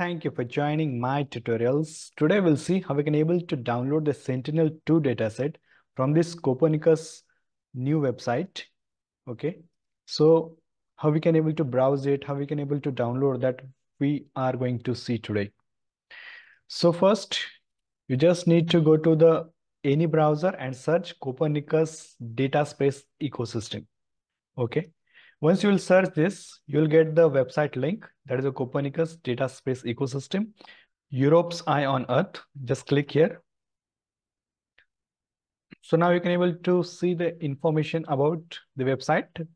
thank you for joining my tutorials. Today we'll see how we can able to download the Sentinel-2 dataset from this Copernicus new website. Okay, so how we can able to browse it, how we can able to download that we are going to see today. So first, you just need to go to the any browser and search Copernicus data space ecosystem. Okay. Once you will search this, you'll get the website link. That is a Copernicus data space ecosystem. Europe's eye on Earth. Just click here. So now you can able to see the information about the website.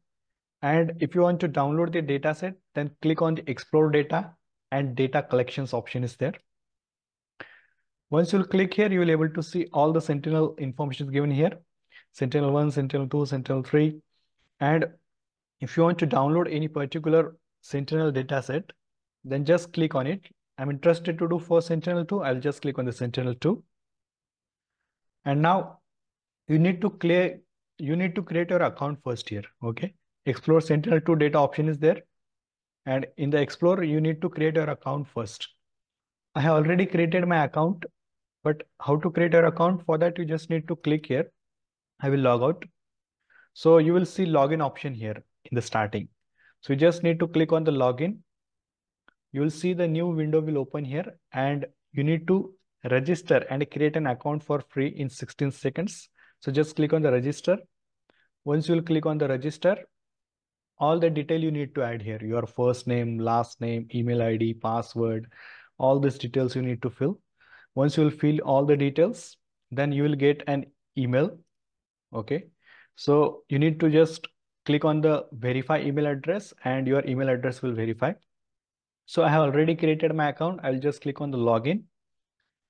And if you want to download the dataset, then click on the explore data and data collections option is there. Once you'll click here, you will able to see all the Sentinel information given here. Sentinel-1, Sentinel-2, Sentinel-3. And if you want to download any particular Sentinel dataset, then just click on it. I'm interested to do for Sentinel-2. I'll just click on the Sentinel-2. And now you need to clear, you need to create your account first here. Okay. Explore Sentinel-2 data option is there. And in the Explorer, you need to create your account first. I have already created my account, but how to create your account for that, you just need to click here. I will log out. So you will see login option here in the starting. So you just need to click on the login. You will see the new window will open here and you need to register and create an account for free in 16 seconds. So just click on the register. Once you will click on the register, all the detail you need to add here, your first name, last name, email ID, password, all these details you need to fill. Once you will fill all the details, then you will get an email. Okay. So you need to just click on the verify email address and your email address will verify. So I have already created my account. I'll just click on the login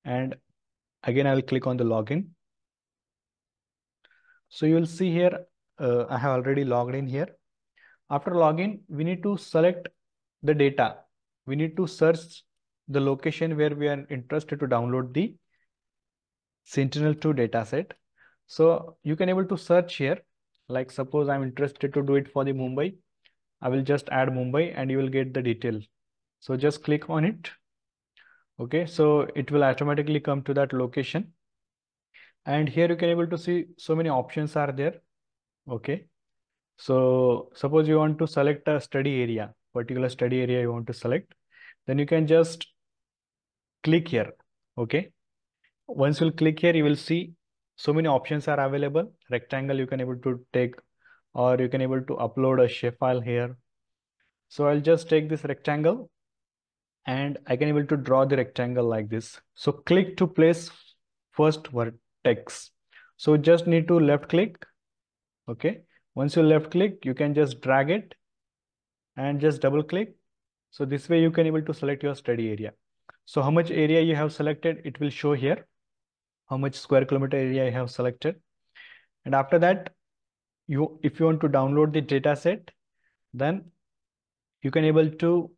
and again, I will click on the login. So you will see here, uh, I have already logged in here. After login, we need to select the data. We need to search the location where we are interested to download the Sentinel-2 dataset. So you can able to search here like suppose I'm interested to do it for the Mumbai. I will just add Mumbai and you will get the detail. So just click on it. Okay, so it will automatically come to that location. And here you can able to see so many options are there. Okay. So suppose you want to select a study area, particular study area you want to select, then you can just click here. Okay. Once you'll click here, you will see so many options are available. Rectangle you can able to take or you can able to upload a shape file here. So i'll just take this rectangle and i can able to draw the rectangle like this. So click to place first vertex. So just need to left click okay? Once you left click you can just drag it and just double click. So this way you can able to select your study area. So how much area you have selected it will show here how much square kilometer area I have selected. And after that, you if you want to download the data set, then you can able to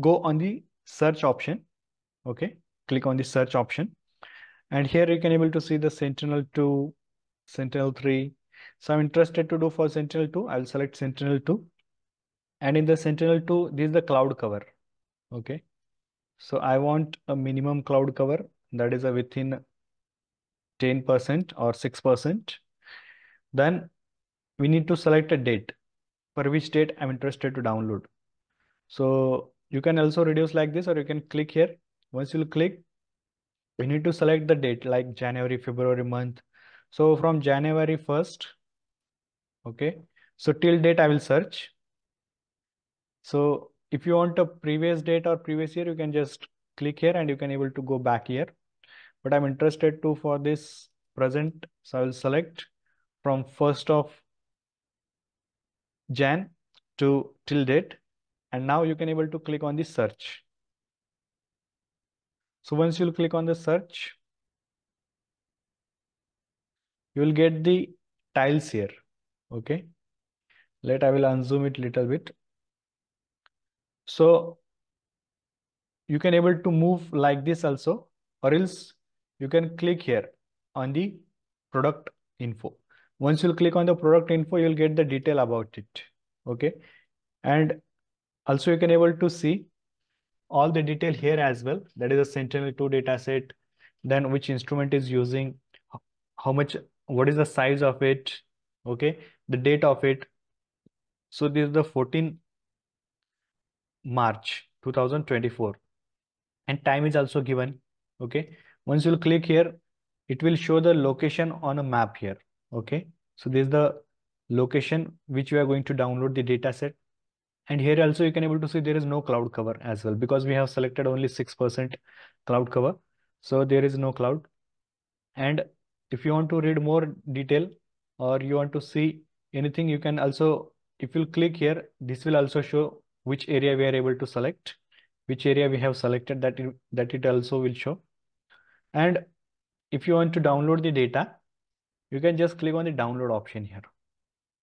go on the search option. Okay, click on the search option. And here you can able to see the Sentinel-2, Sentinel-3. So I'm interested to do for Sentinel-2. I'll select Sentinel-2. And in the Sentinel-2, this is the cloud cover. Okay. So I want a minimum cloud cover that is a within 10% or 6%. Then we need to select a date for which date I'm interested to download. So you can also reduce like this or you can click here. Once you click, we need to select the date like January, February month. So from January 1st, okay. So till date I will search. So if you want a previous date or previous year, you can just click here and you can able to go back here but I'm interested to for this present. So I will select from 1st of Jan to till date. And now you can able to click on the search. So once you'll click on the search, you will get the tiles here. Okay. Let I will unzoom it little bit. So you can able to move like this also, or else you can click here on the product info. Once you click on the product info, you'll get the detail about it. Okay. And also you can able to see all the detail here as well. That is a Sentinel-2 dataset, then which instrument is using, how much, what is the size of it, okay, the date of it. So this is the 14 March 2024 and time is also given, okay. Once you'll click here, it will show the location on a map here, okay. So this is the location which we are going to download the dataset and here also you can able to see there is no cloud cover as well because we have selected only 6% cloud cover. So there is no cloud. And if you want to read more detail or you want to see anything, you can also, if you click here, this will also show which area we are able to select, which area we have selected that that it also will show. And if you want to download the data, you can just click on the download option here.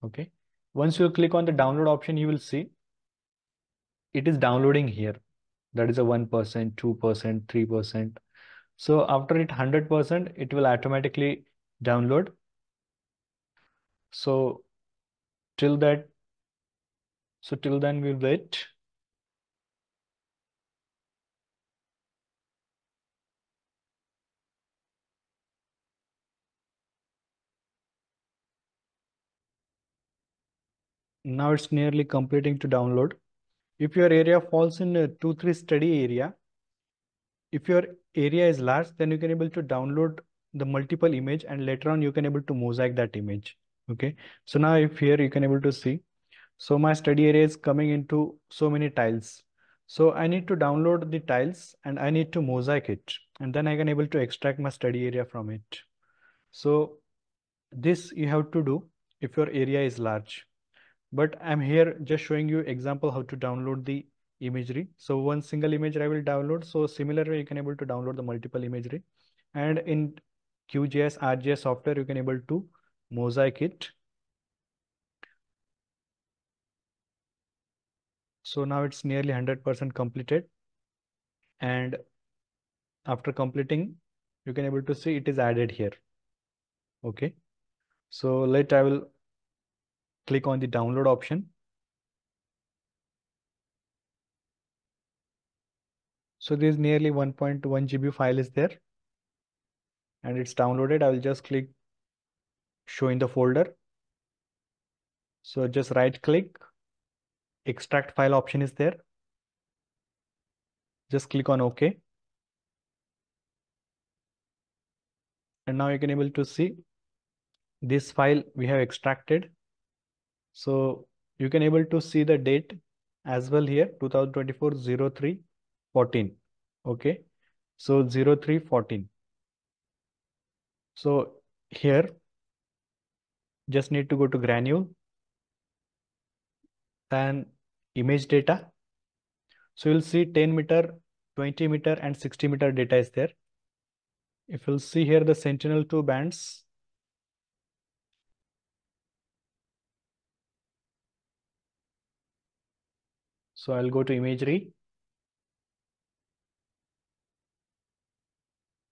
Okay. Once you click on the download option, you will see it is downloading here. That is a 1%, 2%, 3%. So after it 100%, it will automatically download. So till that, so till then we'll wait. Now it's nearly completing to download. If your area falls in a 2-3 study area, if your area is large, then you can able to download the multiple image and later on you can able to mosaic that image. Okay. So now if here you can able to see, so my study area is coming into so many tiles. So I need to download the tiles and I need to mosaic it and then I can able to extract my study area from it. So this you have to do if your area is large but I'm here just showing you example how to download the imagery. So one single image I will download. So similarly, you can able to download the multiple imagery and in QGIS, ArcGIS software, you can able to mosaic it. So now it's nearly 100% completed. And after completing, you can able to see it is added here. Okay. So let I will click on the download option. So there's nearly 1.1 GB file is there and it's downloaded. I will just click show in the folder. So just right click, extract file option is there. Just click on OK. And now you can able to see this file we have extracted so you can able to see the date as well here 2024 03 14. Okay. So 03 14. So here just need to go to granule and image data. So you'll see 10 meter, 20 meter and 60 meter data is there. If you'll see here the Sentinel-2 bands, So I'll go to imagery.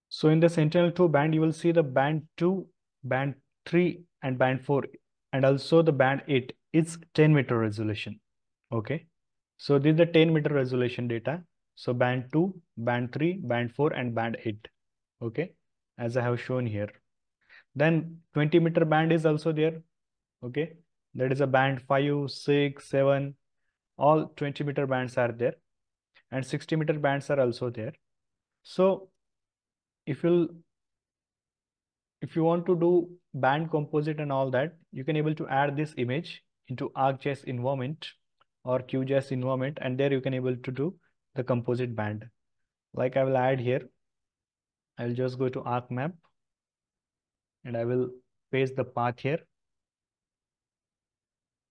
So in the Sentinel-2 band, you will see the band 2, band 3 and band 4 and also the band 8 is 10 meter resolution. Okay. So this is the 10 meter resolution data. So band 2, band 3, band 4 and band 8. Okay. As I have shown here. Then 20 meter band is also there. Okay. That is a band 5, 6, 7, all 20 meter bands are there and 60 meter bands are also there. So if you if you want to do band composite and all that, you can able to add this image into ArcGIS environment or QGIS environment and there you can able to do the composite band. Like I will add here, I'll just go to ArcMap and I will paste the path here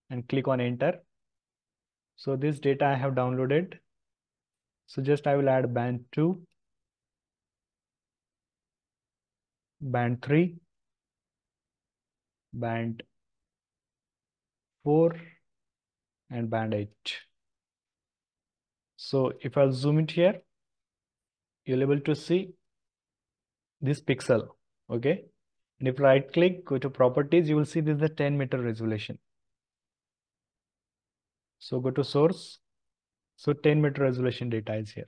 and click on enter so this data I have downloaded. So just I will add band 2, band 3, band 4, and band 8. So if I'll zoom it here, you'll able to see this pixel, okay? And if right click, go to properties, you will see this is the 10 meter resolution. So go to source. So 10 meter resolution data is here.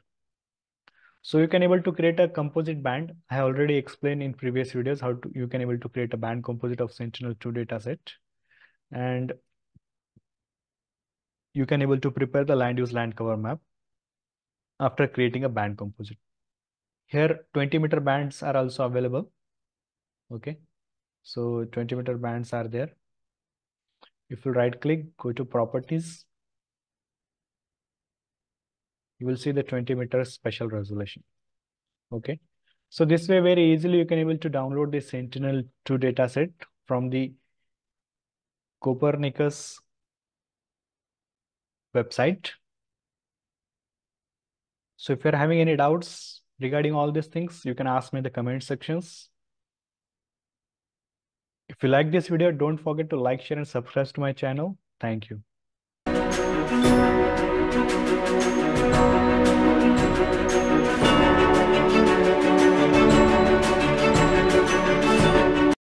So you can able to create a composite band. I already explained in previous videos how to, you can able to create a band composite of Sentinel-2 dataset. And you can able to prepare the land use land cover map after creating a band composite. Here 20 meter bands are also available. Okay. So 20 meter bands are there. If you right click, go to properties, you will see the 20 meter special resolution. Okay. So this way very easily you can able to download the Sentinel-2 dataset from the Copernicus website. So if you're having any doubts regarding all these things, you can ask me in the comment sections. If you like this video, don't forget to like, share and subscribe to my channel. Thank you.